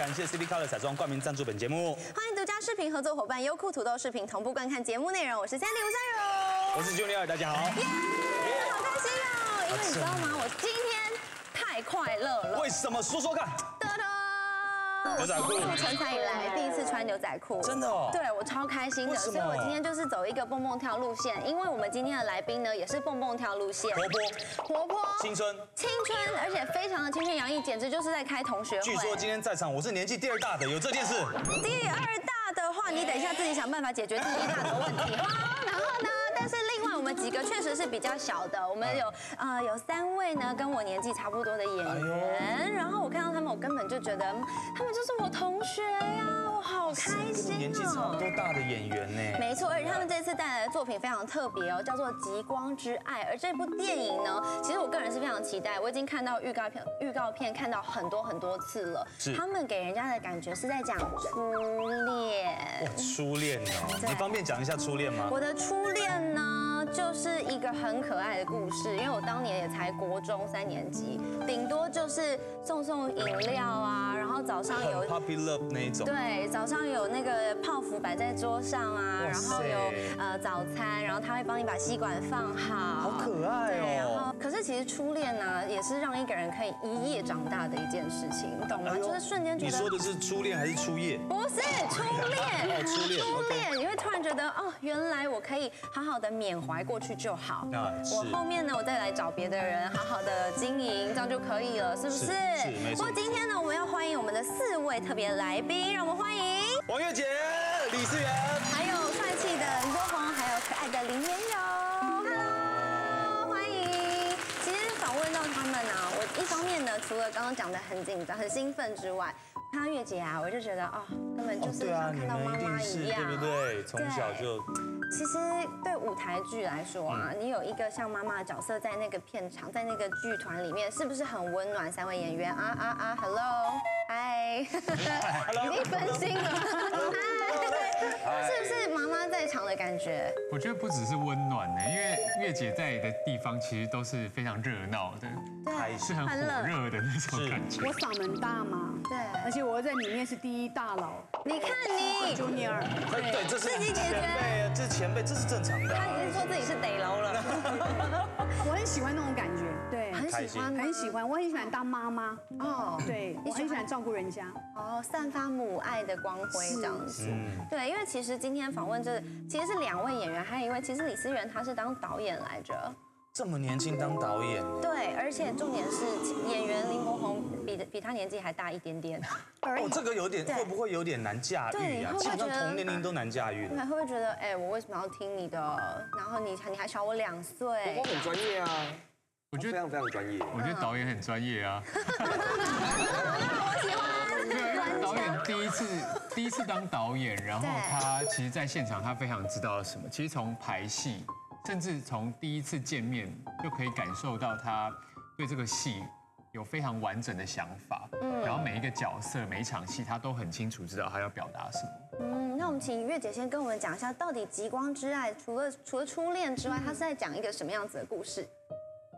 感谢 CD Color 彩妆冠名赞助本节目。欢迎独家视频合作伙伴优酷土豆视频同步观看节目内容。我是 Sandy 吴善荣，我是 Junior，大家好。耶，好开心哦！因为你知道吗？我今天太快乐了。为什么？说说看。牛仔裤我从成才以来第一次穿牛仔裤，真的哦对我超开心的，所以我今天就是走一个蹦蹦跳路线，因为我们今天的来宾呢也是蹦蹦跳路线，活泼、活泼、青春。青春，而且非常的青春洋溢，简直就是在开同学会。据说今天在场我是年纪第二大的，有这件事。第二大的话，你等一下自己想办法解决第一大的问题哈。然后呢，们几个确实是比较小的，我们有呃有三位呢跟我年纪差不多的演员，然后我看到他们，我根本就觉得嗯他们就是我同学呀，我好开心年纪差不哦。多大的演员呢？没错，而且他们这次带来的作品非常特别哦，叫做《极光之爱》。而这部电影呢，其实我个人是非常期待，我已经看到预告片，预告片看到很多很多次了。是他们给人家的感觉是在讲初恋。哇，初恋哦，你方便讲一下初恋吗？我的初恋呢，就是一个很可爱的故事，因为我当年也才国中三年级，顶多就是送送饮料啊，然后早上有 puppy love 那一种。对，早上有那个泡芙摆在桌上啊，然后有呃早餐，然后他会帮你把吸管放好，好可爱哦，可是其实初恋呢，也是让一个人可以一夜长大的一件事情，你懂吗？哎就是瞬间觉得你说的是初恋还是初夜？不是初恋，哦 初恋初恋，你会突然觉得哦，原来我可以好好的缅怀过去就好。啊是我后面呢，我再来找别的人，好好的经营，这样就可以了，是不是？是是没错不过今天呢，我们要欢迎我们的四位特别来宾，让我们欢迎，王月姐、李思源。除了刚刚讲的很紧张、很兴奋之外，看到月姐啊，我就觉得哦，根本就是像看到妈妈一样，是对不对？从小就其实对舞台剧来说嗯。啊，你有一个像妈妈的角色在那个片场，在那个剧团里面，是不是很温暖？三位演员啊啊啊，Hello，嗨，已经分心了，嗨，是不是妈妈在场的感觉？我觉得不只是温暖呢，因为月姐在的地方其实都是非常热闹的，对，是很火热的那种感觉。我嗓门大嘛，对。而且我在里面是第一大佬。你看你，，Junior，哎对，这是自己解决。前辈啊，这是前辈，这是正常的。啊。他已经说自己是得楼了，我很喜欢那种感觉，对，很喜欢吗？很喜欢，我很喜欢当妈妈，哦，对我很喜欢照顾人家，哦，散发母爱的光辉这样子。对，因为其实今天访问这其实是两位演员，还有一位其实李思源他是当导演来着。这么年轻当导演，对，而且重点是演员林柏宏比比他年纪还大一点点，哦，这个有点对会不会有点难驾驭啊？基本上同年龄都难驾驭。还会不会觉得，哎，我为什么要听你的？然后你你还小我两岁我，很专业啊，我觉得非常非常专业。我觉得导演很专业啊，我喜欢。对，因为导演第一次第一次当导演，然后他其实在现场他非常知道什么，其实从排戏，甚至从第一次见面就可以感受到他对这个戏有非常完整的想法，嗯然后每一个角色每一场戏他都很清楚知道他要表达什么。嗯，那我们请月姐先跟我们讲一下，到底《极光之爱》除了除了初恋之外，它是在讲一个什么样子的故事？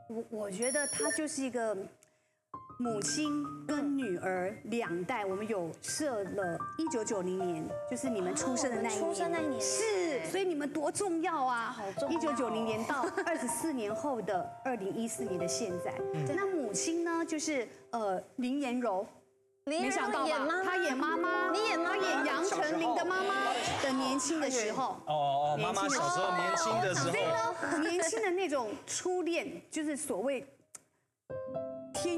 我我觉得他就是一个母亲跟女儿两代，我们有设了一九九零年，就是你们出生的那一年，出生那一年是，所以你们多重要啊！好重要一九九零年到二十四年后的二零一四年的现在，那母亲呢，就是呃林妍柔。林没想到吧演妈？妈，她演妈妈，你演妈妈演杨丞琳的妈妈的年轻的时候。哦哦，妈妈小时候年轻的时所以候，呢，年轻的那种初恋，就是所谓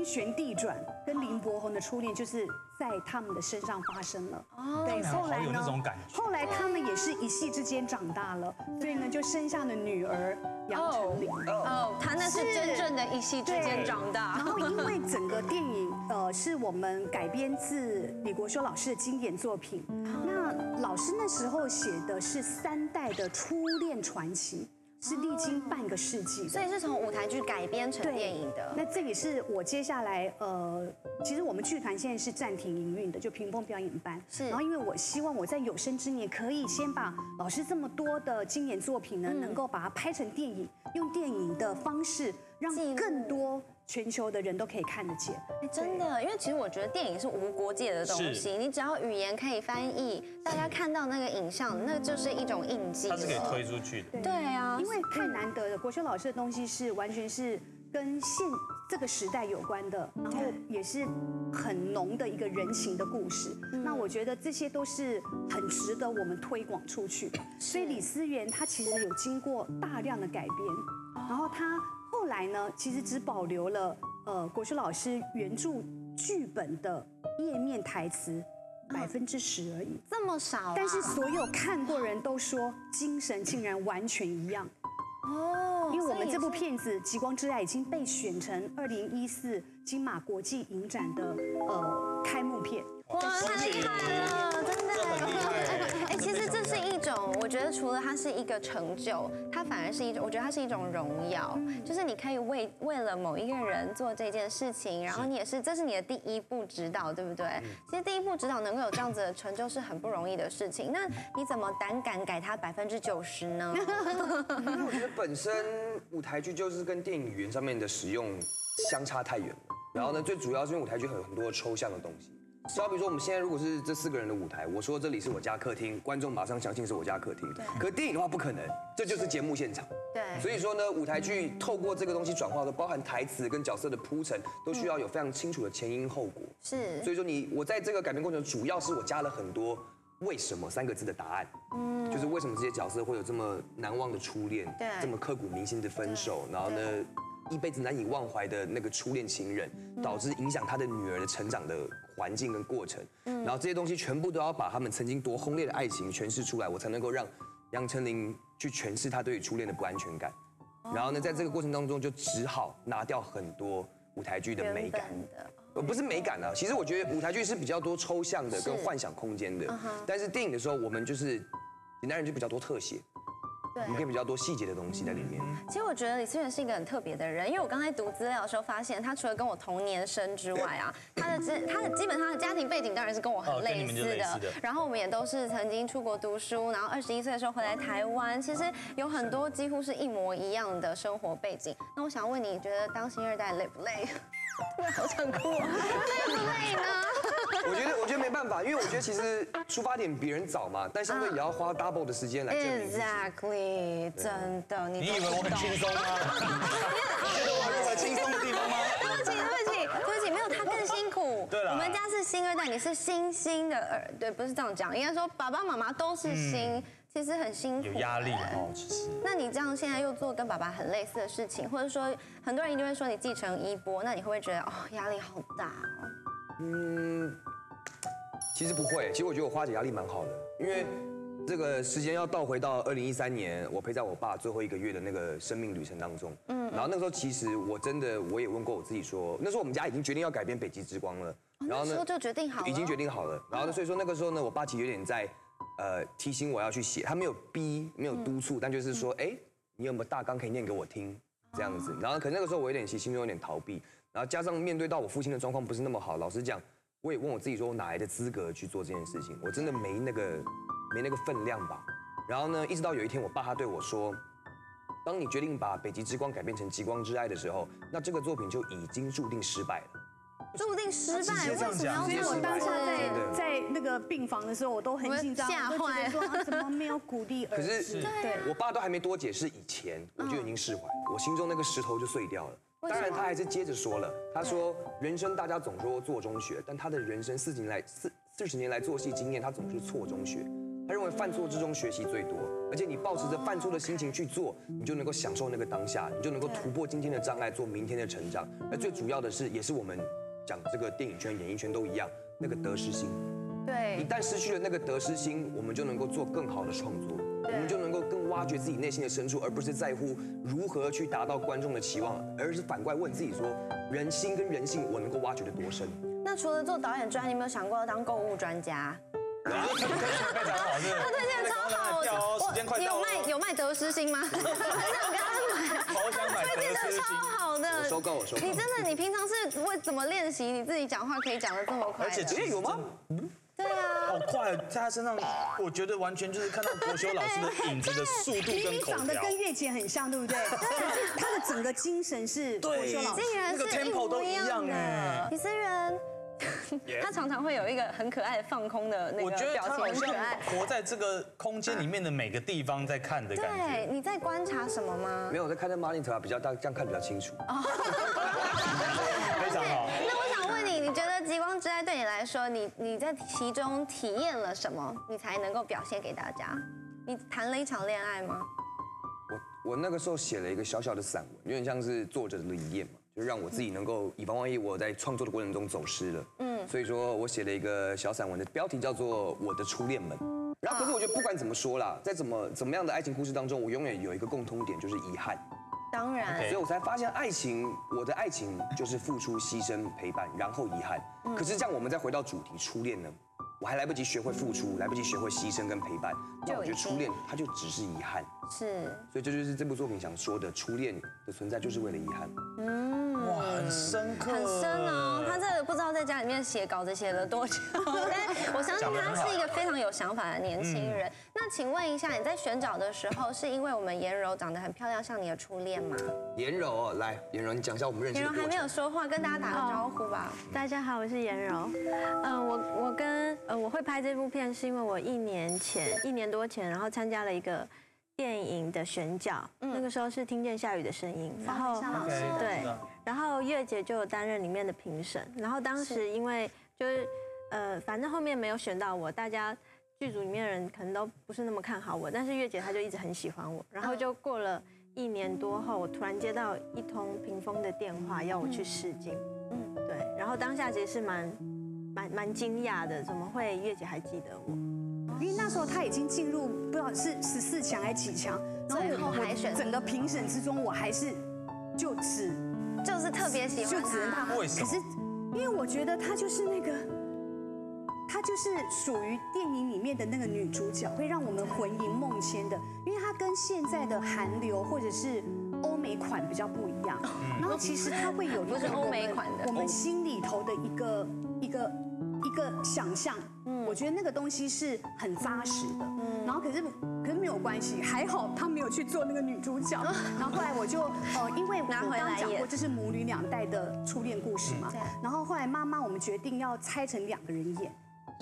天旋地转，跟林柏宏的初恋，就是在他们的身上发生了。哦，对，后来呢后来他们也是一夕之间长大了，所以呢，就生下了女儿杨丞琳。哦，他那是是真正的一夕之间长大。然后因为整个电影呃是我们改编自李国修老师的经典作品，那老师那时候写的是三代的初恋传奇，是历经半个世纪。所以是从舞台剧改编成电影的。那这也是我接下来呃，其实我们剧团现在是暂停营运的，就屏风表演班。是然后因为我希望我在有生之年可以先把老师这么多的嗯经典作品呢，能够把它拍成电影，用电影的方式让更多全球的人都可以看得见。哎真的，因为其实我觉得电影是无国界的东西，你只要语言可以翻译，大家看到那个影像，那就是一种印记。它是可以推出去的。对啊，因为太难得了，国修老师的东西是完全是跟现这个时代有关的，然后也是很浓的一个人情的故事。那我觉得这些都是很值得我们推广出去的。所以李思源他其实有经过大量的改编，然后他后来呢，其实只保留了呃国修老师原著剧本的页面台词百分之十而已。这么少啊，但是所有看过人都说精神竟然完全一样。哦，因为我们这部片子《极光之爱》已经被选成二零一四金马国际影展的呃开幕片。哇，太厉害了，真的这很厉害哎，其实这是一种，我觉得除了它是一个成就，它反而是一种，我觉得它是一种荣耀，就是你可以为为了某一个人做这件事情，然后你也是，这是你的第一步指导，对不对？其实第一步指导能够有这样子的成就是很不容易的事情。那你怎么胆敢改它百分之九十呢？因为我觉得本身舞台剧就是跟电影语言上面的使用相差太远了。然后呢，最主要是因为舞台剧很有很多抽象的东西。就好比说，我们现在如果是这四个人的舞台，我说这里是我家客厅，观众马上相信是我家客厅。对可电影的话不可能，这就是节目现场。对所以说呢，舞台剧透过这个东西转化的，包含台词跟角色的铺陈，都需要有非常清楚的前因后果。是所以说你我在这个改编过程，主要是我加了很多“为什么”三个字的答案，嗯，就是为什么这些角色会有这么难忘的初恋，对这么刻骨铭心的分手，然后呢，一辈子难以忘怀的那个初恋情人，导致影响他的女儿的成长的环境跟过程，然后这些东西全部都要把他们曾经多轰烈的爱情诠释出来，我才能够让杨丞琳去诠释他对于初恋的不安全感，然后呢，在这个过程当中就只好拿掉很多舞台剧的美感。不是美感啊，其实我觉得舞台剧是比较多抽象的跟幻想空间的，但是电影的时候，我们就是简单人就比较多特写，我们可以比较多细节的东西在里面。其实我觉得李思源是一个很特别的人，因为我刚才读资料的时候发现，他除了跟我同年生之外啊，他的基他的基本上的家庭背景当然是跟我很类似的然后我们也都是曾经出国读书，然后二十一岁的时候回来台湾，其实有很多几乎是一模一样的生活背景。那我想问你，你觉得当新二代累不累？突然好想哭哦，累不累呢？我觉得，我觉得没办法，因为我觉得其实出发点比人早嘛，但相对也要花 double 的时间来证明。Exactly，真的，你你以为我很轻松吗？你 觉得我有任何轻松的地方吗？对不起，对不起，对不起，没有他更辛苦。对了我们家是星二代，你是星星的儿，对，不是这样讲，应该说爸爸妈妈都是星，其实很辛苦。有压力哦，其实。那你这样现在又做跟爸爸很类似的事情，或者说很多人一定会说你继承衣钵，那你会不会觉得哦压力好大哦？嗯，其实不会，其实我觉得我花姐压力蛮好的，因为这个时间要倒回到二零一三年，我陪在我爸最后一个月的那个生命旅程当中。嗯，然后那个时候其实我真的我也问过我自己说，那时候我们家已经决定要改变《北极之光》了，然后那时候就决定好了，已经决定好了。然后呢，所以说那个时候呢，我爸其实有点在呃提醒我要去写，他没有逼，没有督促，但就是说，哎，你有没有大纲可以念给我听？这样子？然后可能那个时候我有点其实心中有点逃避，然后加上面对到我父亲的状况不是那么好，老实讲，我也问我自己说，我哪来的资格去做这件事情？我真的没那个没那个分量吧。然后呢，一直到有一天，我爸他对我说。当你决定把《北极之光》改变成《极光之爱》的时候，那这个作品就已经注定失败了。注定失败，为什么要讲所以我当下在在那个病房的时候，我都很紧张，我吓我都觉坏得说啊怎么没有鼓励儿可是子？对我爸都还没多解释以前，我就已经释怀，我心中那个石头就碎掉了。当然，他还是接着说了，他说人生大家总说做中学，但他的人生四十年来四四十年来做戏经验，他总是错中学。他认为犯错之中学习最多，而且你保持着犯错的心情去做，你就能够享受那个当下，你就能够突破今天的障碍，做明天的成长。而最主要的是，也是我们讲这个电影圈、演艺圈都一样，那个得失心。对一旦失去了那个得失心，我们就能够做更好的创作，我们就能够更挖掘自己内心的深处，而不是在乎如何去达到观众的期望，而是反过来问自己说，人心跟人性我能够挖掘的多深？那除了做导演之外，你有没有想过要当购物专家？他推荐超好，掉哦，时间快你有到了。卖有卖得失心吗？很想跟他买。好想买推荐的得。超好的，我收购我收购你真的，你平常是为怎么练习？你自己讲话可以讲的这么快？而且有吗真对啊，好快，在他身上，我觉得完全就是看到国修老师的影子的速度跟口条。长得跟月姐很像，对不对？可是她的整个精神是国对修老师。竟然那个 tempo 模都一样。李思源，他常常会有一个很可爱的放空的那我觉得个表情，他好像很可爱。活在这个空间里面的每个地方在看的感觉对，你在观察什么吗没？有我在看那 monitor 比较大，这样看比较清楚。非常好。那我想问你，你觉得《极光之爱》对你来说，你你在其中体验了什么，你才能够表现给大家？你谈了一场恋爱吗？我我那个时候写了一个小小的散文，有点像是作者的理念嘛，就是让我自己能够以防万一我在创作的过程中走失了，嗯，所以说我写了一个小散文的标题叫做《我的初恋们》。然后可是我觉得不管怎么说啦，在怎么怎么样的爱情故事当中，我永远有一个共通点，就是遗憾。当然所以我才发现，爱情，我的爱情就是付出、牺牲、陪伴，然后遗憾。可是这样，我们再回到主题，初恋呢？我还来不及学会付出，来不及学会牺牲跟陪伴，那我觉得初恋它就只是遗憾。是。所以这就是这部作品想说的，初恋的存在就是为了遗憾。嗯哇，很深刻，很深哦，他这个不知道在家里面写稿子写了多久，但 我相信他是一个非常有想法的年轻人。那请问一下，你在选找的时候，是因为我们颜柔长得很漂亮，像你的初恋吗？颜柔哦，来，颜柔，你讲一下我们认识颜柔还没。有说话，跟大家打个招呼吧。大家好，我是颜柔。嗯、我我跟呃我会拍这部片是因为我一年前一年多前，然后参加了一个电影的选角，那个时候是听见下雨的声音，然后对，然后月姐就有担任里面的评审，然后当时因为就是呃反正后面没有选到我，大家。剧组里面的人可能都不是那么看好我，但是月姐她就一直很喜欢我，然后就过了一年多后，我突然接到一通屏风的电话，要我去试镜。嗯，对，然后当下其实是蛮蛮蛮惊讶的，怎么会月姐还记得我？因为那时候他已经进入不知道是十四强还是几强，然最后我海选整个评审之中，我还是就只就是特别喜欢就只能他。他。为什么可是因为我觉得他就是那个，她就是属于电影里面的那个女主角，会让我们魂萦梦牵的。因为她跟现在的韩流或者是欧美款比较不一样，然后其实她会有一个不是欧美款的我们心里头的一个一个一个想象。嗯我觉得那个东西是很扎实的。嗯然后可是可是没有关系，还好他没有去做那个女主角。然后后来我就呃，因为我拿回来演刚刚讲过，这是母女两代的初恋故事嘛对。然后后来妈妈我们决定要拆成两个人演。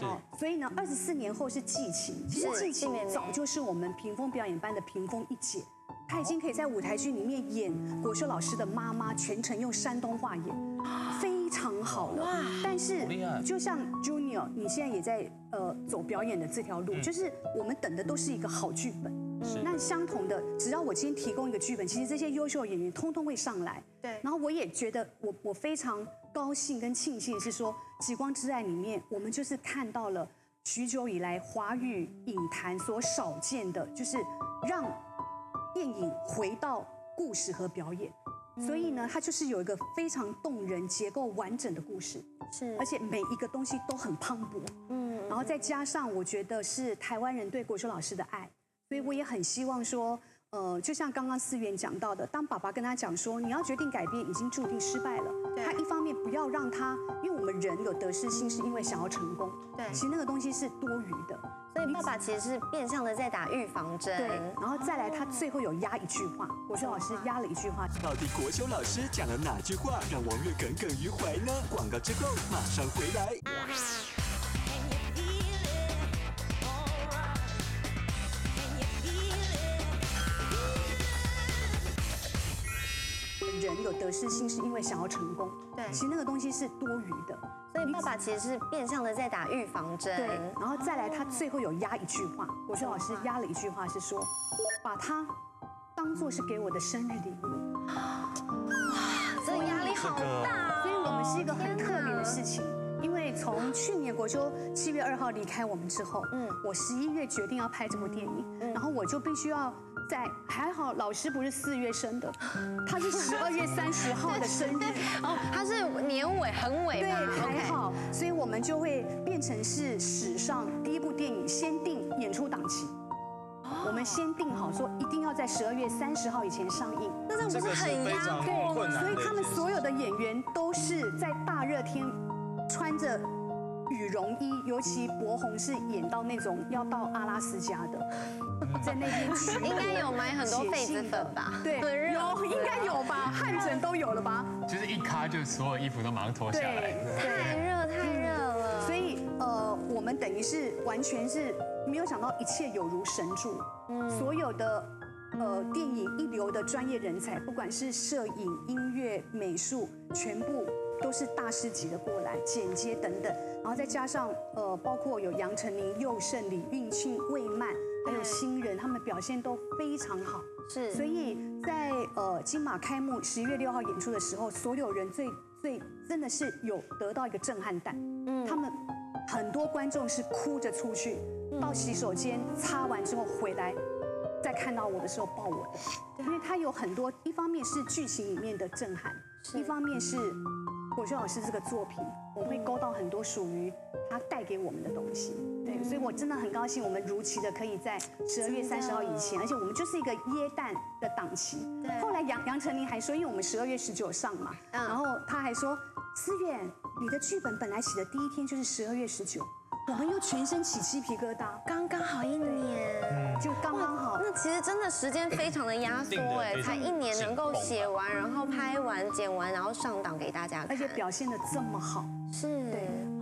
哦，所以呢，二十四年后是季晴，其实季晴早就是我们屏风表演班的屏风一姐，她已经可以在舞台剧里面演国秀老师的妈妈，全程用山东话演，非常好了。但是就像 Junior，你现在也在呃走表演的这条嗯路，就是我们等的都是一个好剧本。那相同的，只要我今天提供一个剧本，其实这些优秀演员通通会上来。对然后我也觉得我我非常高兴跟庆幸是说，《极光之爱》里面我们就是看到了许久以来华语影坛所少见的，就是让电影回到故事和表演。所以呢，它就是有一个非常动人、结构完整的故事，是而且每一个东西都很磅礴。嗯，然后再加上我觉得是台湾人对国修老师的爱，所以我也很希望说，呃，就像刚刚思源讲到的，当爸爸跟他讲说你要决定改变，已经注定失败了。对他一方面不要让他，因为我们人有得失心，是因为想要成功。对其实那个东西是多余的。所以爸爸其实是变相的在打预防针。对，然后再来，他最后有压一句话，国修老师压了一句话，到底国修老师讲了哪句话让王月耿耿于怀呢？广告之后马上回来。人有得失心是因为想要成功。对其实那个东西是多余的。所以爸爸其实是变相的在打预防针。对，然后再来，他最后有压一句话，国学老师压了一句话是说，把它当做是给我的生日礼物。这个压力好大哦。所以我们是一个很特别的事情。从去年国修七月二号离开我们之后，嗯，我十一月决定要拍这部电影，然后我就必须要在还好老师不是四月生的，他是十二月三十号的生日，哦，他是年尾很尾对，还好，所以我们就会变成是史上第一部电影先定演出档期。我们先定好说一定要在十二月三十号以前上映，那这不是是很压迫吗？困难的所以他们所有的演员都是在大热天穿着羽绒衣，尤其博宏是演到那种要到阿拉斯加的，在那边巡逻应该有买很多痱子粉吧对，有应该有吧，汗疹都有了吧？就是一咔就所有衣服都马上脱下来。太对。热太热了。所以呃，我们等于是完全是没有想到一切有如神助，所有的呃电影一流的专业人才，不管是摄影、音乐、美术，全部都是大师级的过来，剪接等等，然后再加上呃，包括有杨丞琳、佑胜、李运庆、魏曼，还有新人，他们表现都非常好。是。所以在呃金马开幕十一月六号演出的时候，所有人最最真的是有得到一个震撼弹。嗯，他们很多观众是哭着出去，到洗手间擦完之后回来，再看到我的时候抱我的，因为他有很多，一方面是剧情里面的震撼，一方面是果修老师这个作品，我会勾到很多属于他带给我们的东西。对，所以我真的很高兴，我们如期的可以在十二月三十号以前，而且我们就是一个耶诞的档期。对后来杨杨丞琳还说，因为我们十二月十九上嘛，然后他还说，思远，你的剧本本来写的第一天就是十二月十九，我们又全身起鸡皮疙瘩，刚刚好一年。就刚刚好。那其实真的时间非常的压缩哎，才一年能够写完，然后拍完、剪完，然后上档给大家看。而且表现的这么好，是，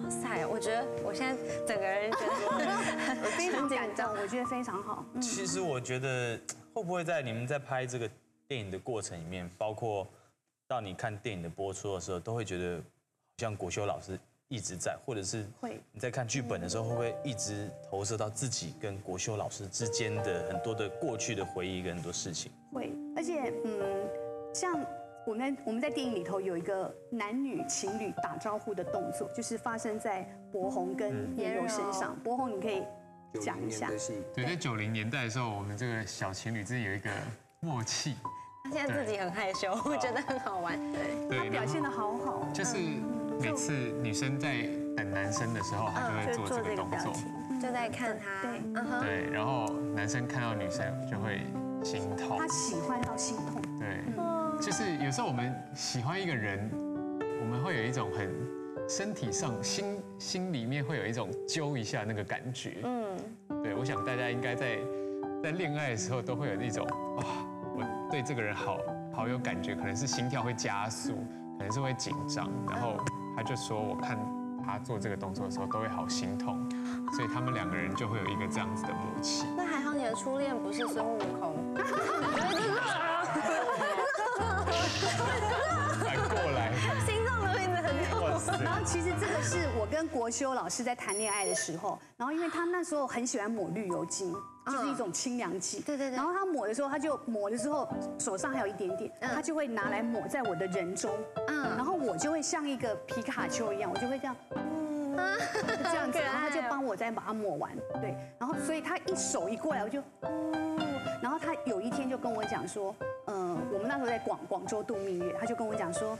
哇塞！我觉得我现在整个人觉得 非常紧感动，张。我觉得非常好。嗯其实我觉得会不会在你们在拍这个电影的过程里面，包括到你看电影的播出的时候，都会觉得好像国修老师一直在，或者是会你在看剧本的时候，会不会一直投射到自己跟国修老师之间的很多的过去的回忆跟很多事情？会，而且嗯，像我们我们在电影里头有一个男女情侣打招呼的动作，就是发生在博宏跟颜柔身上。博宏，你可以讲一下。对，在九零年代的时候，我们这个小情侣之间有一个默契，他现在自己很害羞，我觉得很好玩。对，他，表现的好好，就是每次女生在等男生的时候，她就会做这个动作，就在看他。对对，然后男生看到女生就会心痛他，喜欢到心痛。对，就是有时候我们喜欢一个人，我们会有一种很身体上、心心里面会有一种揪一下那个感觉。嗯，对，我想大家应该在在恋爱的时候都会有一种哇，我对这个人好好有感觉，可能是心跳会加速，可能是会紧张，然后他就说我看他做这个动作的时候都会好心痛，所以他们两个人就会有一个这样子的默契。那还好你的初恋不是孙悟空。反过来，心脏都一直很痛。然后其实这个是我跟国修老师在谈恋爱的时候，然后因为他那时候很喜欢抹绿油精，就是一种清凉剂。对对对然后他抹的时候，他就抹了之后手上还有一点点，他就会拿来抹在我的人中。嗯嗯。然后我就会像一个皮卡丘一样，我就会这样。嗯，这样子，然后他就帮我再把它抹完，对，然后所以他一手一过来，我就，哦，然后他有一天就跟我讲说，嗯，我们那时候在广广州度蜜月，他就跟我讲说，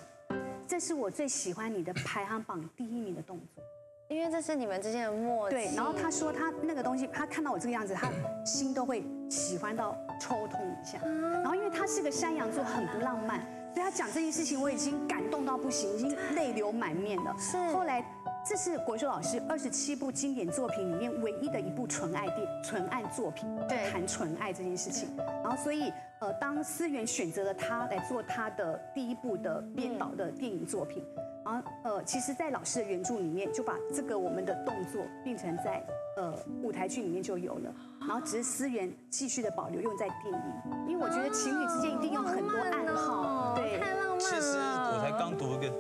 这是我最喜欢你的排行榜第一名的动作。因为这是你们之间的默契。对，然后他说他那个东西，他看到我这个样子，他心都会喜欢到抽痛一下。然后因为他是个山羊座，很不浪漫，所以他讲这件事情，我已经感动到不行，已经泪流满面了。是后来，这是国修老师二十七部经典作品里面唯一的一部纯爱电纯爱作品，对谈纯爱这件事情。然后所以呃，当思源选择了他来做他的第一部的编导的电影作品。然后呃，其实，在老师的原著里面，就把这个我们的动作变成在呃舞台剧里面就有了，然后只是思源继续的保留用在电影，因为我觉得情侣之间一定有很多暗号，对，太浪漫了。其实我才刚读一个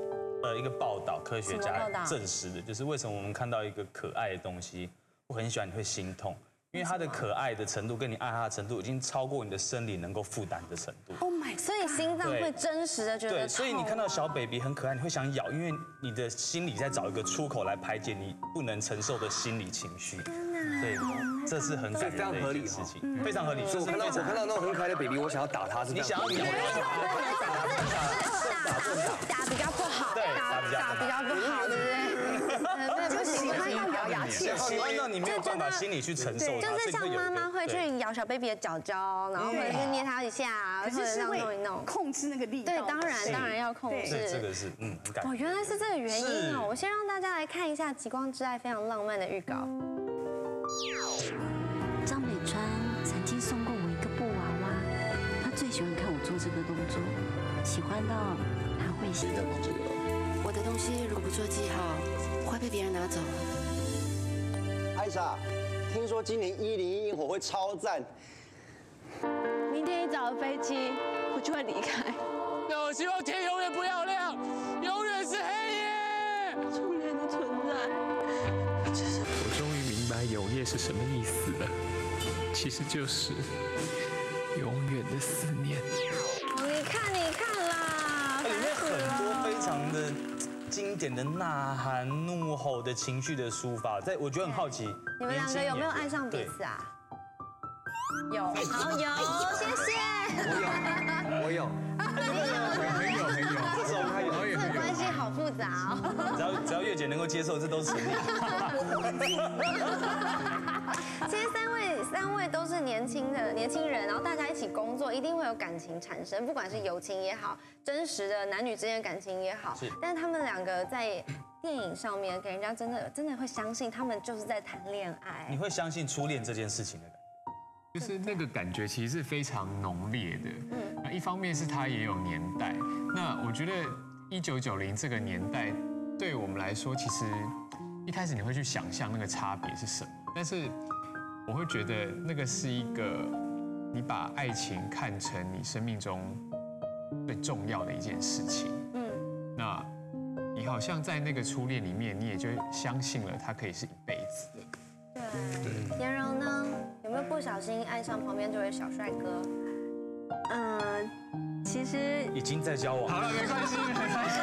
呃一个报道，科学家证实的，就是为什么我们看到一个可爱的东西，我很喜欢，你会心痛，因为它的可爱的程度跟你爱它的程度已经超过你的生理能够负担的程度。Oh my，所以心脏会真实的觉得对，所以你看到小 baby 很可爱，你会想咬，因为你的心里在找一个出口来排解你不能承受的心理情绪。对，这是很感人的一件事情，非常合理。所以我看到我看到那种很可爱的 baby，我想要打他，是你想要咬 打比较不好，对打打比较不好打比较不好，对不对？对，不就喜欢要咬牙切。喜欢到你没有办法心里去承受，就是像妈妈会去咬小 baby 的脚脚，然后或者是捏他一下，或者这样可是弄一弄。控制那个力道的。对，当然当然要控制对，这。个是嗯哦，原来是这个原因哦！我先让大家来看一下《极光之爱》非常浪漫的预告。张美川曾经送过我一个布娃娃，他最喜欢看我做这个动作，喜欢到他会写。西如果不做记号，会被别人拿走。艾莎，听说今年一零一烟火会超赞，明天一早的飞机，我就会离开。那我希望天永远不要亮，永远是黑夜。初恋的存在。我终于明白永夜是什么意思了，其实就是永远的思念。哦，你看，你看啦，它里面很多非常的经典的呐喊、怒吼的情绪的抒发，在我觉得很好奇，你们两个有没有爱上彼此啊？有，好有，谢谢。我有，我有。很有，很有很有这个关系好复杂哦。只要只要月姐能够接受，这都成立。其实三位三位都是年轻的年轻人，然后大家一起工作，一定会有感情产生，不管是友情也好，真实的男女之间的感情也好。是但是他们两个在电影上面给人家真的真的会相信他们就是在谈恋爱你。会相信初恋这件事情的感觉？就是那个感觉其实是非常浓烈的。嗯，那一方面是它也有年代，那我觉得一九九零这个年代对我们来说，其实一开始你会去想象那个差别是什么，但是我会觉得那个是一个你把爱情看成你生命中最重要的一件事情。嗯，那你好像在那个初恋里面，你也就相信了它可以是一辈子。对，颜柔呢？有没有不小心爱上旁边这位小帅哥？嗯，其实已经在交往好了，没关系，没关系。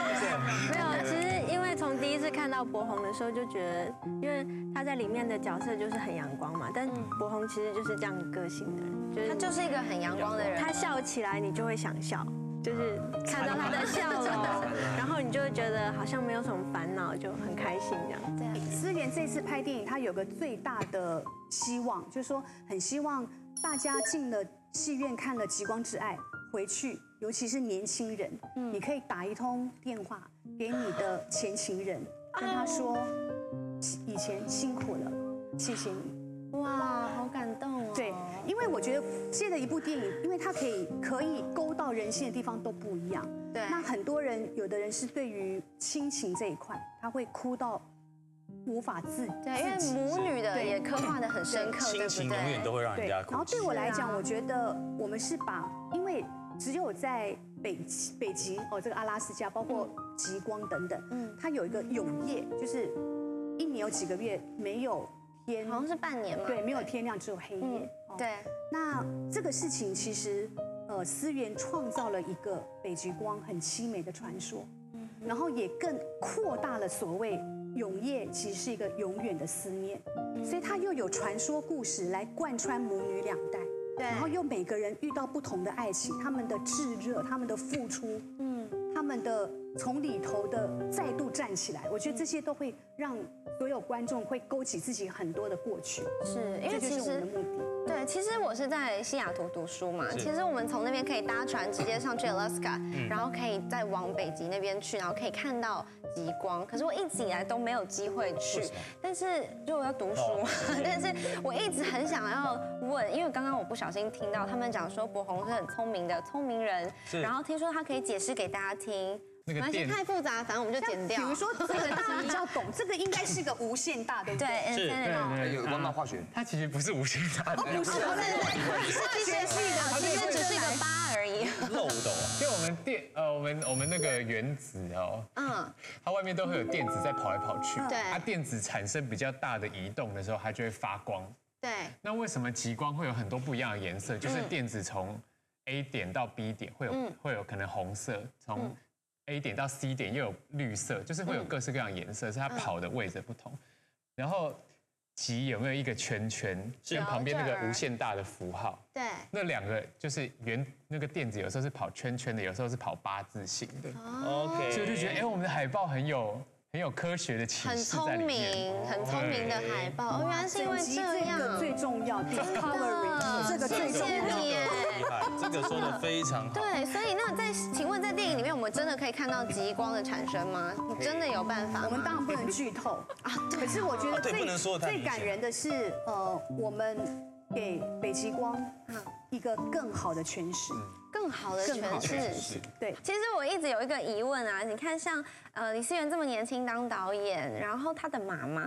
没有，其实因为从第一次看到博宏的时候，就觉得，因为他在里面的角色就是很阳光嘛，但博宏其实就是这样个性的人，就是他就是一个很阳光的人。他笑起来你就会想笑，就是看到他的笑容，然后你就会觉得好像没有什么烦恼，就很开心这样。对，思源这次拍电影，他有个最大的希望，就是说很希望大家进了戏院看了《极光之爱》，回去，尤其是年轻人，你可以打一通电话给你的前情人，跟他说，以前辛苦了，谢谢你。哇，好感动哦。对，因为我觉得借了一部电影，因为它可以可以勾到人心的地方都不一样。对那很多人，有的人是对于亲情这一块，他会哭到无法自对，因为母女的也刻画的很深刻，对亲不对？情永远都会让人，家哭。然后对我来讲，我觉得我们是把，因为只有在北极北极哦，这个阿拉斯加，包括极光等等，嗯，它有一个永夜，就是一年有几个月没有天，好像是半年嘛。对，没有天亮，只有黑夜。对，那这个事情其实，呃，思源创造了一个北极光很凄美的传说，然后也更扩大了所谓永夜其实是一个永远的思念，所以它又有传说故事来贯穿母女两代，对。然后又每个人遇到不同的爱情，他们的炙热，他们的付出，嗯，他们的从里头的再度站起来，我觉得这些都会让所有观众会勾起自己很多的过去，是因为这就是其实我们的目的。对，其实我是在西雅图读书嘛。其实我们从那边可以搭船直接上去 Alaska，然后可以再往北极那边去，然后可以看到极光。可是我一直以来都没有机会去，但是就我要读书，但是我一直很想要问，因为刚刚我不小心听到他们讲说博宏是很聪明的聪明人，然后听说他可以解释给大家听。那个电太复杂，反正我们就剪掉。比如说这个 大家比较懂，这个应该是个无限大，对不对对？是 infinity 有关吗？化学？它其实不是无限大的，不是，是其实其实只是一个八而已。漏斗啊，就我们电呃，我们我们那个原子哦，嗯，它外面都会有电子在跑来跑去，对它电子产生比较大的移动的时候，它就会发光。对，那为什么极光会有很多不一样的颜色？就是电子从 A 点到 B 点会有会有可能红色，从 A 点到 C 点又有绿色，就是会有各式各样颜色，是它跑的位置不同。然后极有没有一个圈圈，跟旁边那个无限大的符号？对，那两个就是圆那个电子，有时候是跑圈圈的，有时候是跑八字形的。OK，所以我就觉得，哎，我们的海报很有很有科学的启很示在聪里面。明，很聪明的海报。哦，原来是因为这这个样。最重要，discovery 这个最重要。这个说的非常好。对，所以那在请问在电影里面，我们真的可以看到极光的产生吗？你真的有办法？我们当然不能剧透啊，可是我觉得最啊对不能说得太最感人的是，呃，我们给北极光一个更好的诠释，更好的诠释。对。其实我一直有一个疑问啊，你看像呃李思源这么年轻当导演，然后他的妈妈。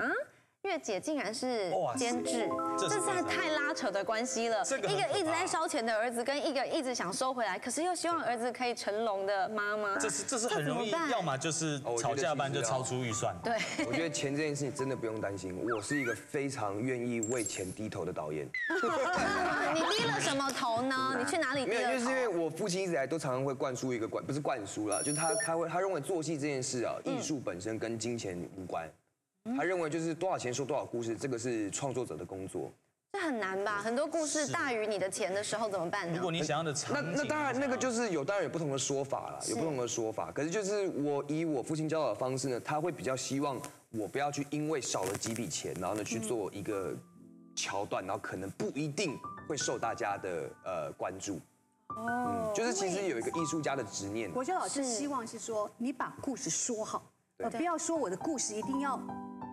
月姐竟然是监制，这实在太拉扯的关系了。一个一直在烧钱的儿子，跟一个一直想收回来，可是又希望儿子可以成龙的妈妈，这是这是很容易要么就是吵架，不然就超出预算。对。我觉得钱这件事情真的不用担心，我是一个非常愿意为钱低头的导演。你低了什么头呢？你去哪里低没有，了就是因为？我父亲一直以来都常常会灌输一个灌，不是灌输啦，就是他他会他认为做戏这件事啊，艺术本身跟金钱无关。他认为就是多少钱说多少故事，这个是创作者的工作。这很难吧？很多故事大于你的钱的时候怎么办呢？如果你想要的场那景，那当然，那个就是有，当然有不同的说法啦，有不同的说法。可是就是我以我父亲教导的方式呢，他会比较希望我不要去因为少了几笔钱，然后呢去做一个桥段，然后可能不一定会受大家的呃关注。哦，就是其实有一个艺术家的执念。国修老师希望是说，你把故事说好，呃，不要说我的故事一定要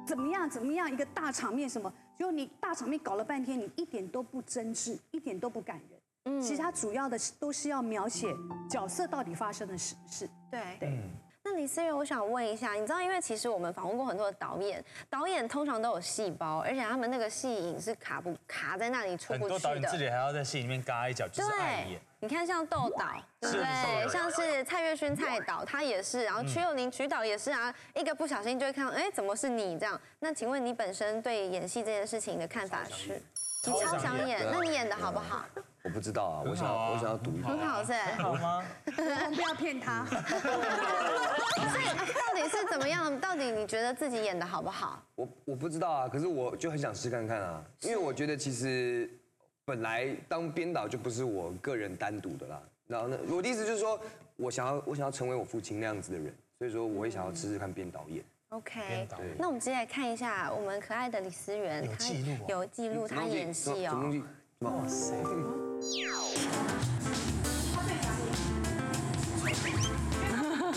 怎么样怎么样，一个大场面什么，结果你大场面搞了半天，你一点都不真挚，一点都不感人。嗯，其实它主要的是都是要描写角色到底发生的事事。对对。那李思源，我想问一下，你知道，因为其实我们访问过很多的导演，导演通常都有细胞，而且他们那个戏影是卡不卡在那里出很不去的很多导演自。己还要在戏里面嘎一脚，就是爱对演。，你看像豆导，对不对？像是蔡岳勋蔡导，他也是，然后曲友宁曲导也是啊，一个不小心就会看到，哎，怎么是你这样？那请问你本身对演戏这件事情的看法是？你超想演，那你演的好不好？我不知道啊，我想我想要赌一很好，是。好吗？不要骗他。所以到底是怎么样？到底你觉得自己演的好不好？我我不知道啊，可是我就很想试看看啊，因为我觉得其实本来当编导就不是我个人单独的啦。然后呢，我的意思就是说，我想要我想要成为我父亲那样子的人，所以说我会想要试试看编导演。OK，那我们直接来看一下我们可爱的李思源，有记录有记录他演戏哦。什么东西？哇塞！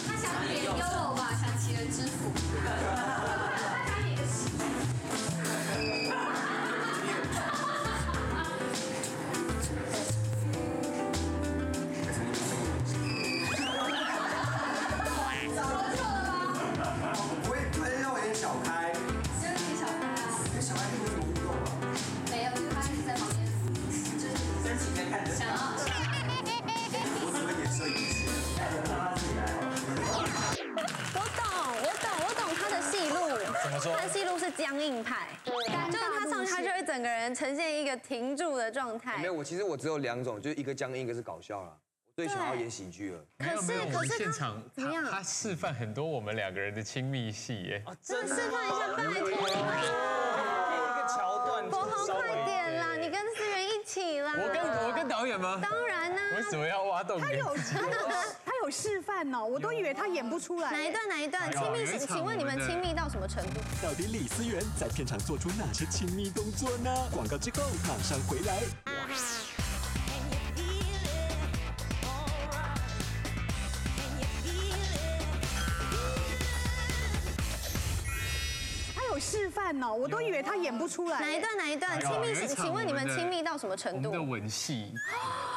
他想演优柔僵硬派，就是他上去，他就会整个人呈现一个停住的状态没。有，我其实我只有两种，就是一个僵硬，一个是搞笑啦。我最想要演喜剧了。没有没有，我们可是现场怎么样他他示范很多我们两个人的亲密戏耶。真的示范一下，拜托。一个桥段，国豪快点啦，你跟思源一起啦。我跟我跟导演吗？当然啦。为什么要挖洞给他有他有示范哦，我都以为他演不出来。哪一段哪一段亲密？请问你们亲密到什么程度？到底李思源在片场做出哪些亲密动作呢？广告之后马上回来。我都以为他演不出来。哪一段哪一段亲密？有一场请问你们亲密到什么程度的度？吻戏，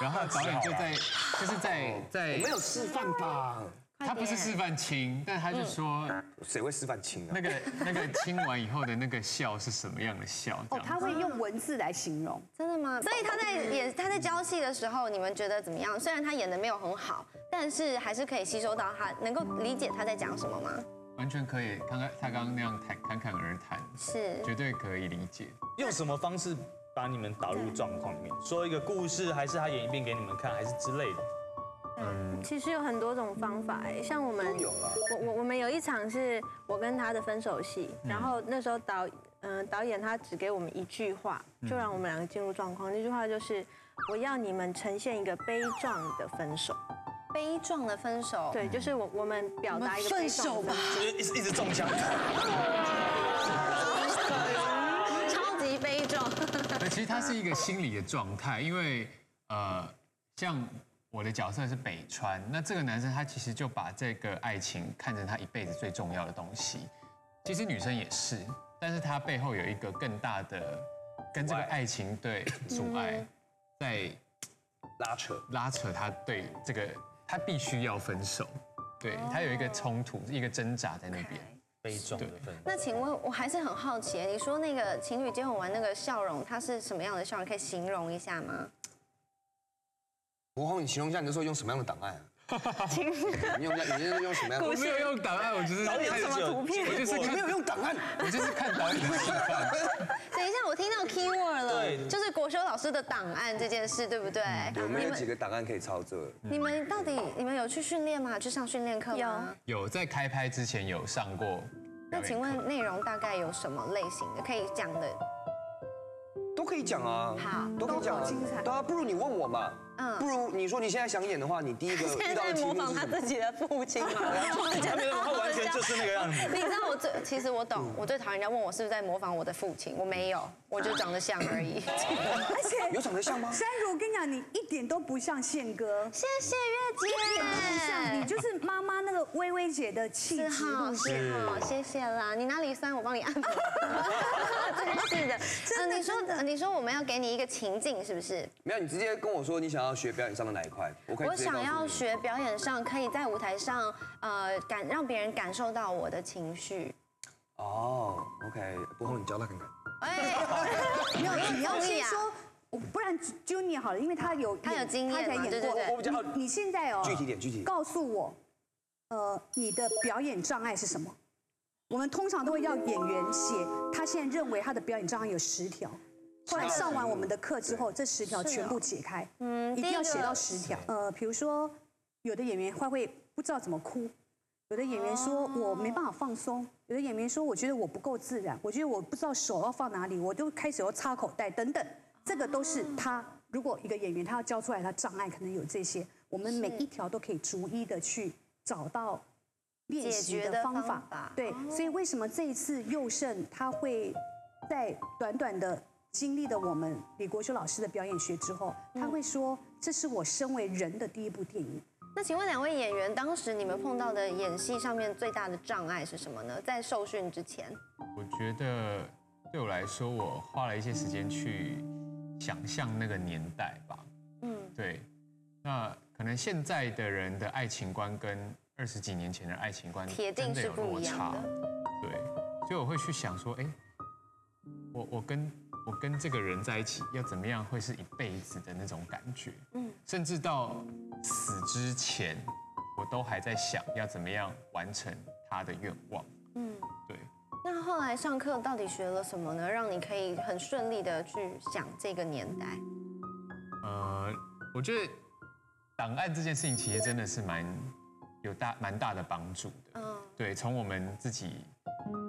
然后导演就在就是在在我没有示范吧？他不是示范亲，但他就说谁会示范亲啊？那个那个亲完以后的那个笑是什么样的笑？哦，他会用文字来形容。真的吗？所以他在演他在教戏的时候，你们觉得怎么样？虽然他演的没有很好，但是还是可以吸收到他，能够理解他在讲什么吗？完全可以，刚刚他刚刚那样侃侃侃而谈，是。绝对可以理解。用什么方式把你们导入状况里面？说一个故事，还是他演一遍给你们看，还是之类的？其实有很多种方法哎，像我们有了我我我们有一场是我跟他的分手戏，然后那时候导嗯、导演他只给我们一句话，就让我们两个进入状况。那句话就是我要你们呈现一个悲壮的分手。悲壮的分手，对，就是我我们表达一个分手就是一直一直中枪。超级悲壮。对，其实它是一个心理的状态，因为呃，像我的角色是北川，那这个男生他其实就把这个爱情看成他一辈子最重要的东西。其实女生也是，但是他背后有一个更大的跟这个爱情对阻碍，在拉扯拉扯他对这个他必须要分手，对他有一个冲突，一个挣扎在那边。悲壮的分手。那请问，我还是很好奇，你说那个情侣接吻完那个笑容，它是什么样的笑容？可以形容一下吗？吴红，你形容一下，你那时候用什么样的档案啊？你用你是用什么样的？我没有用档案，我就是导演什么图片我就是看你没有用档案，我就是看导演的示范。等一下，我听到 key word 了，对就是国修老师的档案这件事，对不对？我们有几个档案可以操作。你们到底你们有去训练吗？去上训练课吗？有在开拍之前有上过那。请问内容大概有什么类型的？可以讲的？都可以讲啊，好都可以讲啊都好精彩，对啊，不如你问我嘛，嗯不如你说你现在想演的话，你第一个 遇到的题模仿他？自己的父亲吗？他没有，他完全就是那个样子。你知道我最，其实我懂，我最讨厌人家问我是不是在模仿我的父亲，我没有，我就长得像而已。而且有长得像吗？山如，我跟你讲，你一点都不像宪哥，谢谢月姐，不像你，就是妈妈那个薇薇姐的气是质。是好，谢谢啦。你哪里酸，我帮你按摩。真是的，呃，你说呃你说我们要给你一个情境，是不是？没有，你直接跟我说你想要学表演上的哪一块，我想要学表演上，可以在舞台上，呃，感让别人感受到我的情绪。哦，OK，不后你教他看看。哎，没有，你要同意啊先说，我不然 Junior 好了，因为他有他有经验他才演嘛对对对过。我比较你你现在哦，具体点具体点告诉我，呃，你的表演障碍是什么？我们通常都会要演员写，他现在认为他的表演障碍有十条。后来上完我们的课之后，这十条全部解开，嗯一定要写到十条。呃，比如说，有的演员他会不知道怎么哭，有的演员说我没办法放松，有的演员说我觉得我不够自然，我觉得我不知道手要放哪里，我都开始要插口袋等等，这个都是他。如果一个演员他要教出来他障碍，可能有这些，我们每一条都可以逐一的去找到练习的方法。对，所以为什么这一次佑胜他会在短短的经历了我们李国修老师的表演学之后，他会说这是我身为人的第一部电影。那请问两位演员，当时你们碰到的演戏上面最大的障碍是什么呢？在受训之前，我觉得对我来说，我花了一些时间去想象那个年代吧。嗯，对，那可能现在的人的爱情观跟二十几年前的爱情观铁定真的是不一样的。对，所以我会去想说，哎，我我跟我跟这个人在一起，要怎么样会是一辈子的那种感觉？嗯，甚至到死之前，我都还在想要怎么样完成他的愿望。嗯，对。那后来上课到底学了什么呢？让你可以很顺利的去想这个年代。呃，我觉得档案这件事情其实真的是蛮有大蛮大的帮助的。嗯，对，从我们自己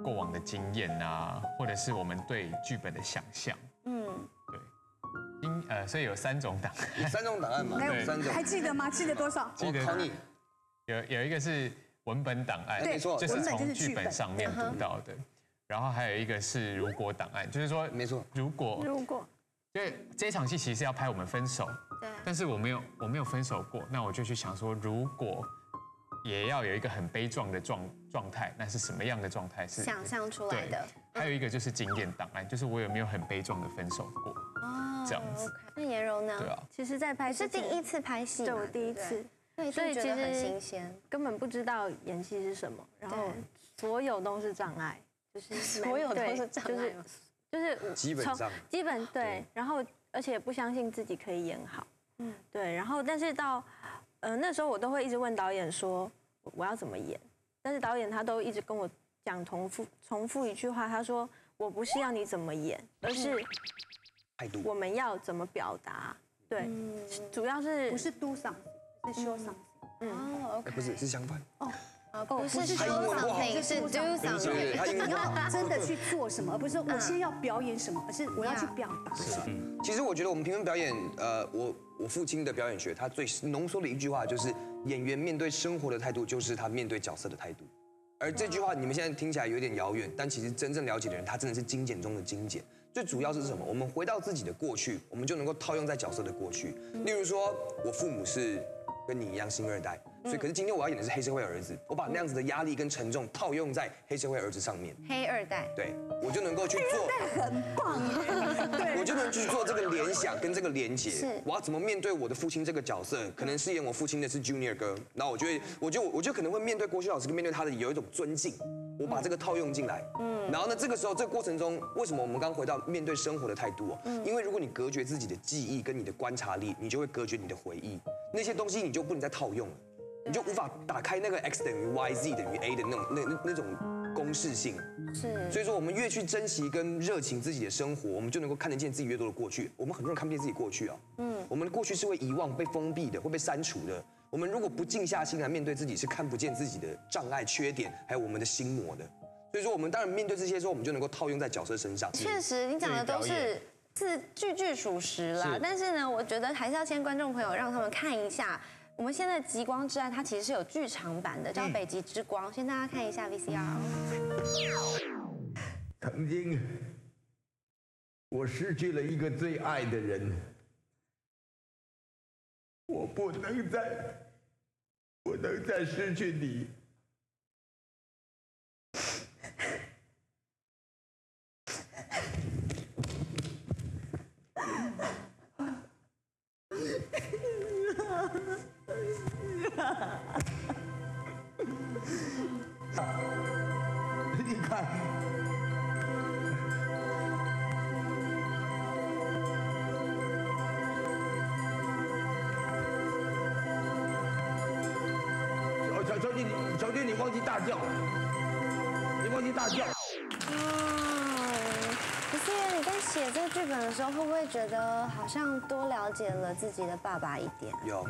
过往的经验啊，或者是我们对剧本的想象，嗯，对。因呃，所以有三种档案，三种档案嘛，有三种。还记得吗？记得多少？记得我考你，有有一个是文本档案，对没错就是从剧本。本上面读到的。然后还有一个是如果档案，就是说，没错，如果如果。因为这一场戏其实是要拍我们分手，对。但是我没有我没有分手过，那我就去想说，如果也要有一个很悲壮的状状态，那是什么样的状态？是？想象出来的。对，还有一个就是经验档案，就是我有没有很悲壮的分手过，哦这样子。那颜柔呢？对啊，其实，在拍是第一次拍戏嘛，对我第一次，对，所以其所以觉得很新鲜。根本不知道演戏是什么，然后所有都是障碍，就是 所有都是障碍就是就是基本上基本对，然后而且不相信自己可以演好，嗯嗯，对，然后但是到呃那时候我都会一直问导演说我我要怎么演，但是导演他都一直跟我讲重复重复一句话，他说我不是要你怎么演，而是态度。我们要怎么表达，对，嗯主要是不是 do something，是 show something。哦哎，OK，不是，是相反。呃，不是说 do 对对 something。他英文你要真的去做什么，而不是我先要表演什么，而是我要去表达什么。其实我觉得我们平分表演，呃，我我父亲的表演学，他最浓缩的一句话就是，演员面对生活的态度，就是他面对角色的态度。而这句话你们现在听起来有点遥远，但其实真正了解的人，他真的是精简中的精简。最主要是什么？我们回到自己的过去，我们就能够套用在角色的过去。例如说，我父母是跟你一样星二代，所以可是今天我要演的是黑社会儿子，我把那样子的压力跟沉重套用在黑社会儿子上面，黑二代，对我就能够去做。很棒，对，我就能去做这个联想跟这个连接。是我要怎么面对我的父亲这个角色？可能饰演我父亲的是 Junior 哥，然后我就会，我就我就可能会面对郭旭老师跟面对他的有一种尊敬，我把这个套用进来。嗯，然后呢，这个时候这个过程中，为什么我们刚回到面对生活的态度哦？因为如果你隔绝自己的记忆跟你的观察力，你就会隔绝你的回忆，那些东西你就不能再套用了，你就无法打开那个 x 等于 y z 等于 a 的那种那那那种公式性。是所以说，我们越去珍惜跟热情自己的生活，我们就能够看得见自己越多的过去。我们很多人看不见自己过去啊，嗯，我们的过去是会遗忘、被封闭的，会被删除的。我们如果不静下心来面对自己，是看不见自己的障碍、缺点，还有我们的心魔的。所以说，我们当然面对这些时候，我们就能够套用在角色身上。确实，你讲的都是是句句属实啦。但是呢，我觉得还是要先观众朋友让他们看一下，我们现在《极光之爱》它其实是有剧场版的，叫《北极之光》，先大家看一下 VCR。曾经，我失去了一个最爱的人，我不能再，不能再失去你。你看。小小小姐，你小弟你忘记大叫，你忘记大叫。可是你在写这个剧本的时候，会不会觉得好像多了解了自己的爸爸一点？有有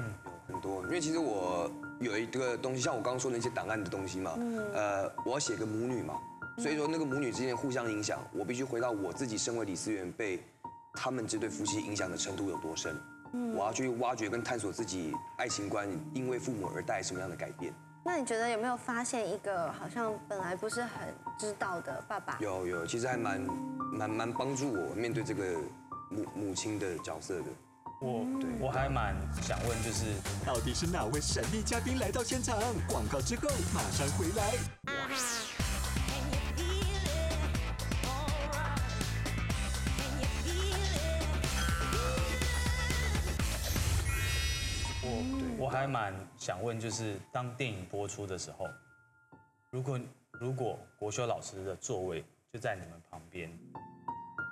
很多，因为其实我有一个东西，像我刚刚说的那些档案的东西嘛，呃，我要写个母女嘛，所以说那个母女之间的互相影响，我必须回到我自己身为李思源被他们这对夫妻影响的程度有多深，我要去挖掘跟探索自己爱情观因为父母而带来什么样的改变。那你觉得有没有发现一个好像本来不是很知道的爸爸？有有，其实还蛮蛮蛮帮助我面对这个母母亲的角色的。我我还蛮想问，就是到底是哪位神秘嘉宾来到现场？广告之后马上回来。我我还蛮想问，就是当电影播出的时候，如果如果国修老师的座位就在你们旁边，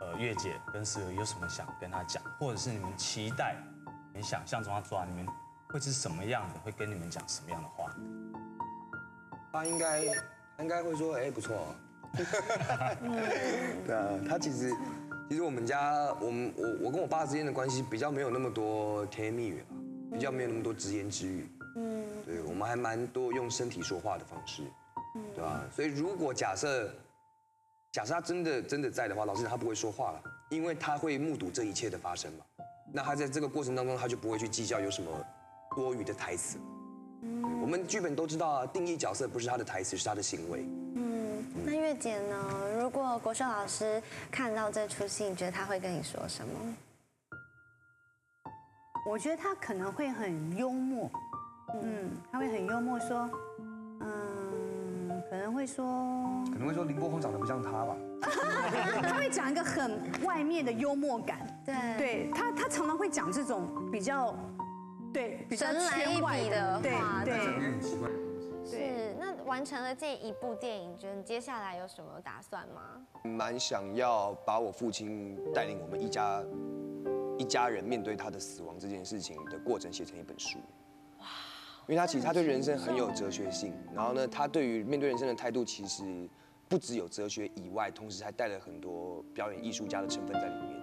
呃，月姐跟思维有什么想跟他讲，或者是你们期待、你们想象中他抓你们会是什么样的，会跟你们讲什么样的话？他应该应该会说，哎，不错、哦。对啊，他其实其实我们家我们我我跟我爸之间的关系比较没有那么多甜言蜜语啊，比较没有那么多直言直语。嗯，对我们还蛮多用身体说话的方式，对吧？所以如果假设假设他真的真的在的话，老实讲他不会说话了，因为他会目睹这一切的发生嘛。那他在这个过程当中，他就不会去计较有什么多余的台词。嗯我们剧本都知道啊，定义角色不是他的台词，是他的行为。嗯，那月姐呢？如果国秀老师看到这出戏，你觉得他会跟你说什么？我觉得他可能会很幽默，嗯，他会很幽默说，嗯，可能会说，可能会说林柏宏长得不像他吧。他会讲一个很外面的幽默感，对对他他常常会讲这种比较，对比较神来一圈外笔的对话对很奇怪。是，那完成了这一部电影，觉得你接下来有什么打算吗？蛮想要把我父亲带领我们一家一家人面对他的死亡这件事情的过程写成一本书。哇！因为他其实他对人生很有哲学性，然后呢，他对于面对人生的态度其实不只有哲学以外，同时还带了很多表演艺术家的成分在里面。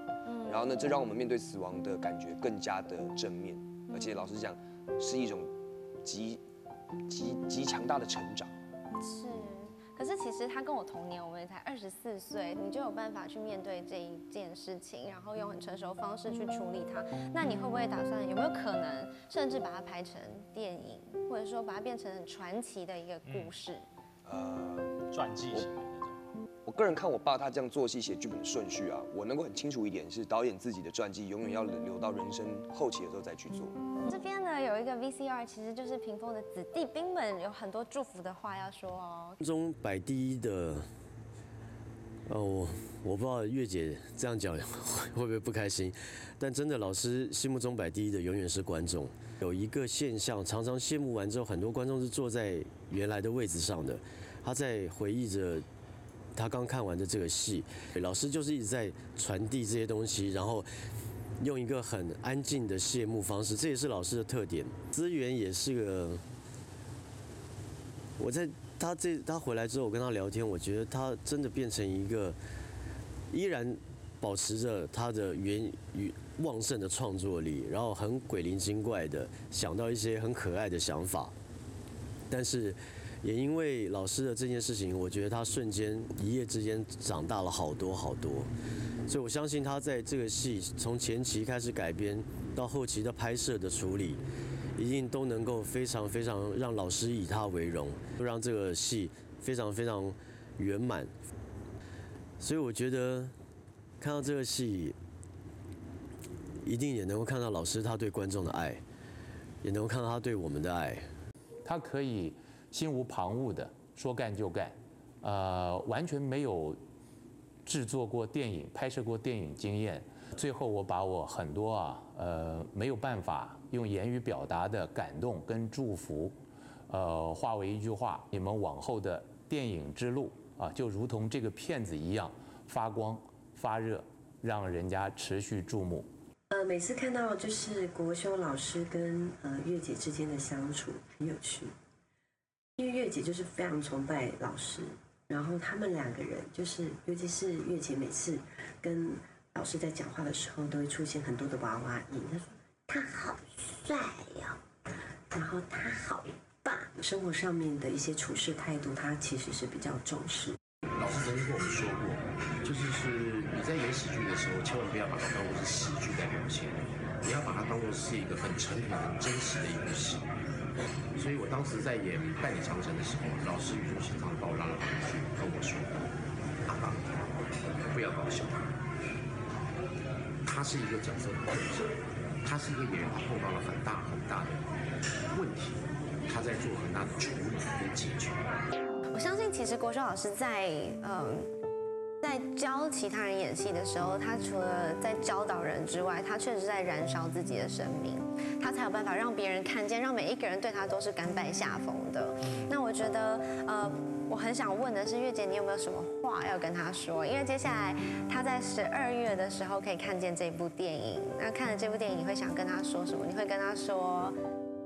然后呢，这让我们面对死亡的感觉更加的正面，而且老实讲，是一种极极极强大的成长。可是其实他跟我同年，我们也才二十四岁，你就有办法去面对这一件事情，然后用很成熟的方式去处理它。那你会不会打算有没有可能，甚至把它拍成电影，或者说把它变成很传奇的一个故事？呃，传记型。我个人看我爸他这样做戏写剧本的顺序啊，我能够很清楚一点是导演自己的传记永远要留到人生后期的时候再去做。这边呢有一个 VCR，其实就是屏风的子弟兵们有很多祝福的话要说哦。中摆第一的，呃，我我不知道月姐这样讲 会不会不开心，但真的老师心目中摆第一的永远是观众。有一个现象，常常谢幕完之后，很多观众是坐在原来的位置上的，他在回忆着。他刚看完的这个戏，老师就是一直在传递这些东西，然后用一个很安静的谢幕方式，这也是老师的特点。资源也是个，我在他这他回来之后，我跟他聊天，我觉得他真的变成一个依然保持着他的源与旺盛的创作力，然后很鬼灵精怪的想到一些很可爱的想法，但是。也因为老师的这件事情，我觉得他瞬间一夜之间长大了好多好多，所以我相信他在这个戏从前期开始改编到后期的拍摄的处理，一定都能够非常非常让老师以他为荣，让这个戏非常非常圆满。所以我觉得看到这个戏，一定也能够看到老师他对观众的爱，也能够看到他对我们的爱。他可以。心无旁骛的说干就干，呃，完全没有制作过电影、拍摄过电影经验。最后，我把我很多啊，呃，没有办法用言语表达的感动跟祝福，呃，化为一句话：你们往后的电影之路啊，就如同这个片子一样发光发热，让人家持续注目。呃，每次看到就是国修老师跟呃月姐之间的相处很有趣。因为月姐就是非常崇拜老师，然后他们两个人就是，尤其是月姐每次跟老师在讲话的时候，都会出现很多的娃娃音。她说他好帅哟，然后他好棒。生活上面的一些处事态度，他其实是比较重视。老师曾经跟我们说过，就是是你在演喜剧的时候，千万不要把它当做是喜剧在表现，你要把它当做是一个很诚恳、很真实的一部戏。所以我当时在演《拜你长城》的时候，老师语重心长把我拉了旁边去，跟我说：“阿爸，不要搞笑。他是一个角色的控制，他是一个演员，他碰到了很大很大的问题，他在做很大的处理跟解决。”我相信，其实国修老师在嗯。在教其他人演戏的时候，他除了在教导人之外，他确实在燃烧自己的生命，他才有办法让别人看见，让每一个人对他都是甘拜下风的。那我觉得，呃，我很想问的是，月姐，你有没有什么话要跟他说？因为接下来他在十二月的时候可以看见这部电影，那看了这部电影，你会想跟他说什么？你会跟他说？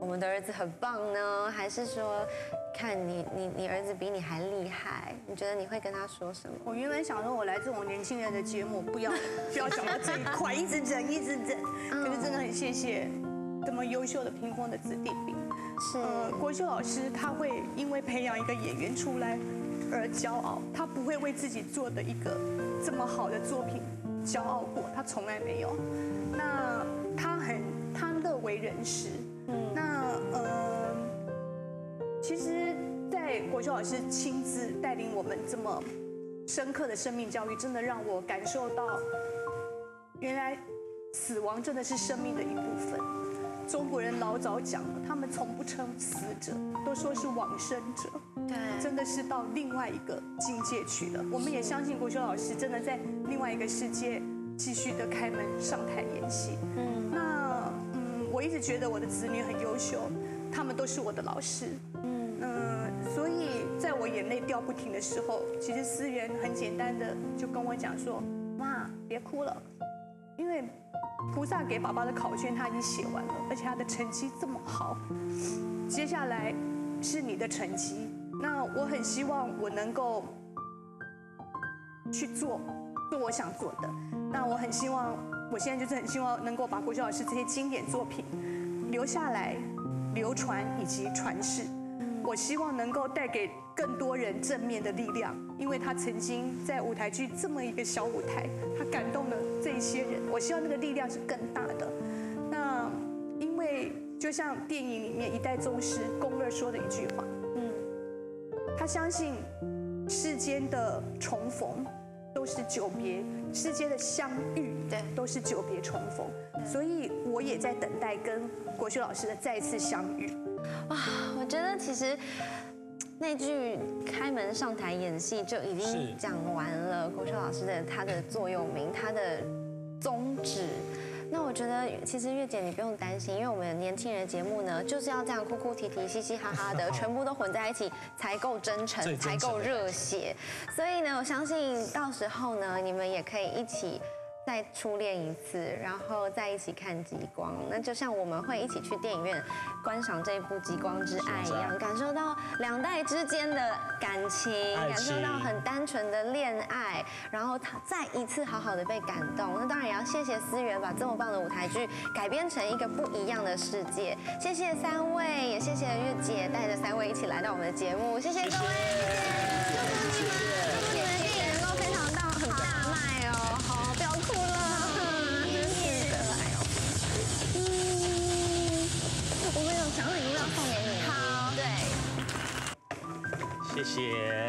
我们的儿子很棒呢，还是说，看你你你儿子比你还厉害？你觉得你会跟他说什么？我原本想说，我来这种年轻人的节目，不要不要讲到这一块，一直忍一直忍。可是真的很谢谢这么优秀的屏风的子弟兵。是，国秀老师他会因为培养一个演员出来而骄傲，他不会为自己做的一个这么好的作品骄傲过，他从来没有。那他很他乐为人师。那呃，其实，在国修老师亲自带领我们这么深刻的生命教育，真的让我感受到，原来死亡真的是生命的一部分。中国人老早讲了，他们从不称死者，都说是往生者。对，真的是到另外一个境界去了。我们也相信国修老师真的在另外一个世界继续的开门上台演戏。嗯，那。我一直觉得我的子女很优秀，他们都是我的老师。嗯嗯，所以在我眼泪掉不停的时候，其实思源很简单的就跟我讲说：“妈，别哭了，因为菩萨给爸爸的考卷他已经写完了，而且他的成绩这么好，接下来是你的成绩。那我很希望我能够去做，做我想做的。那我很希望。”我现在就是很希望能够把国修老师这些经典作品留下来、流传以及传世。我希望能够带给更多人正面的力量，因为他曾经在舞台剧这么一个小舞台，他感动了这一些人。我希望那个力量是更大的。那因为就像电影里面一代宗师宫二说的一句话，嗯，他相信世间的重逢都是久别，世间的相遇对都是久别重逢，所以我也在等待跟国学老师的再次相遇。哇，我觉得其实那句开门上台演戏就已经讲完了国秀老师的他的座右铭，他的宗旨。那我觉得其实月姐你不用担心，因为我们年轻人的节目呢就是要这样哭哭啼啼、嘻嘻哈哈的，全部都混在一起才够真诚，才够热血。所以呢，我相信到时候呢，你们也可以一起。再初恋一次，然后再一起看极光，那就像我们会一起去电影院观赏这一部《极光之爱》一样，感受到两代之间的感情，感受到很单纯的恋爱，然后他再一次好好的被感动。那当然也要谢谢思源把这么棒的舞台剧改编成一个不一样的世界。谢谢三位，也谢谢月姐带着三位一起来到我们的节目，谢谢各位，谢谢谢。